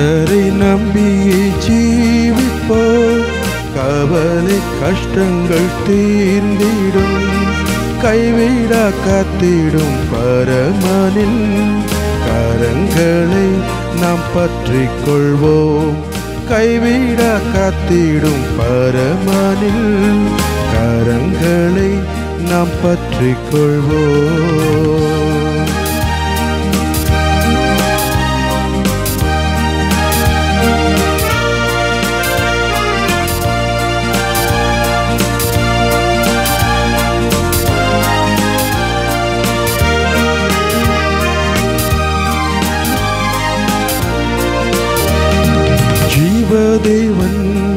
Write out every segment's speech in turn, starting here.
கத்தரை நம்பி ஜீவிப்போம். கவலை கஷ்டங்கள் தீர்ந்திடும். கைவிட காத்திடும் பரமனின் கரங்களை நாம் பற்றிக் கொள்வோம் கைவிட காத்திடும் பரமனில் கரங்களை நாம் பற்றிக் கொள்வோம் தேவன்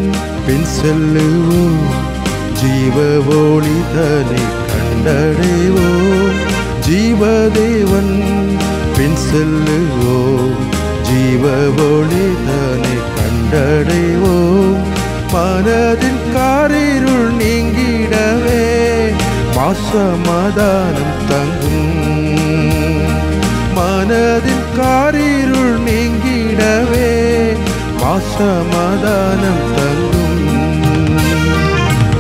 பின் செல்லுவோம். ஜீவ ஒளி ஒளிதனை கண்டடைவோம். ஜீவதேவன் பின் செல்லுவோம். ஜீவ ஒளி ஒளிதனை கண்டடைவோம். மனதின் காரிருள் நீங்கிடவே மாசமாதானம் தங்கும். மனதின் காரி சமாதானம் தங்கும்.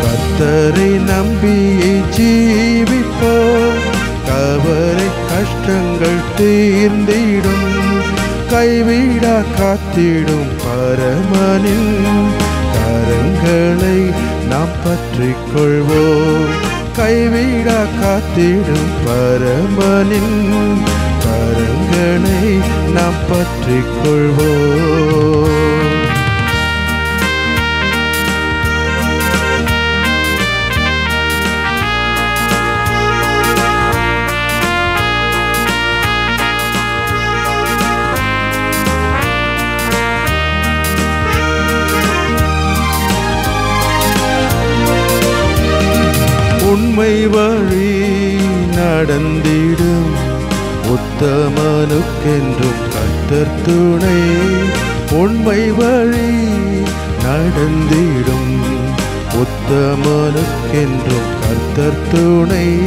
கத்தரை நம்பி ஜீவிப்போ கவலை கஷ்டங்கள் தீர்ந்திடும். கைவிடா காத்திடும் பரமனில் கரங்களை நாம் பற்றிக் கொள்வோம் கைவிடா காத்திடும் பரமனின் கரங்களை நாம் பற்றிக் கொள்வோம் உண்மை வழி நடந்திடும். உத்தமனுக்கென்றும் கத்தர் துணை. உண்மை வழி நடந்திடும். உத்தமனுக்கென்றும் கத்தர் துணை.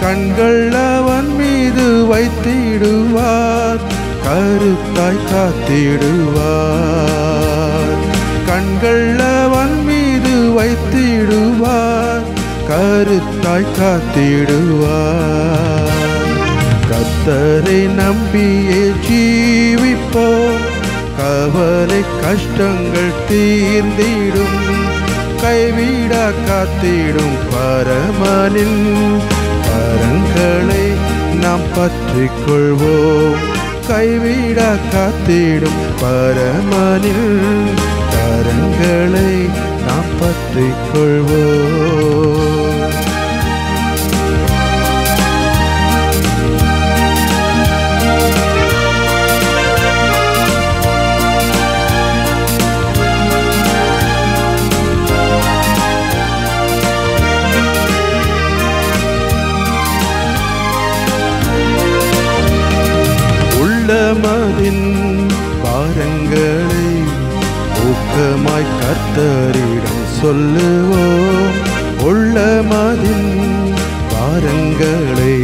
கண்கள் அவன் மீது வைத்திடுவார். கருத்தாய் காத்திடுவார். கண்கள் அவன் மீது வைத்திடுவார். கருத்தாய் காத்திடுவார். கத்தரை நம்பியே ஜீவிப்போம். கவலை கஷ்டங்கள் தீர்ந்திடும். கைவிடா காத்திடும் பரமனின் பரங்களை நாம் பற்றிக் கொள்வோம் கைவிடா காத்திடும் பரமனில் கரங்களை நாம் பற்றிக் கொள்வோம் ஊக்கமாய் கர்த்தரிடம் சொல்லுவோம். உள்ளமதின் பாரங்களை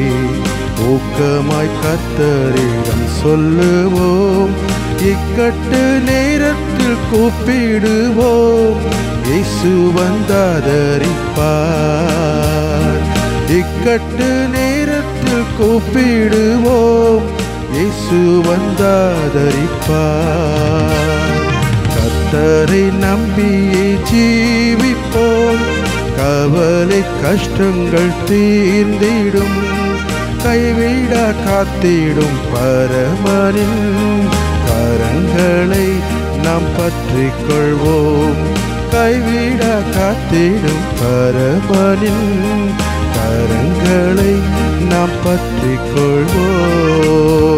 ஊக்கமாய் கர்த்தரிடம் சொல்லுவோம். இக்கட்டு நேரத்தில் கூப்பிடுவோம். இயேசு வந்தாதரிப்பார். இக்கட்டு நேரத்தில் கூப்பிடுவோம். இயேசு வந்தாதரிப்பார். கர்த்தரை நம்பியே ஜீவிப்போம். கவலை கஷ்டங்கள் தீர்ந்திடும். கைவிட காத்திடும் பரமனின் கரங்களை நாம் பற்றிக் கொள்வோம் கைவிட காத்திடும் பரமனின் கரங்களை நாம் பற்றிக் கொள்வோம்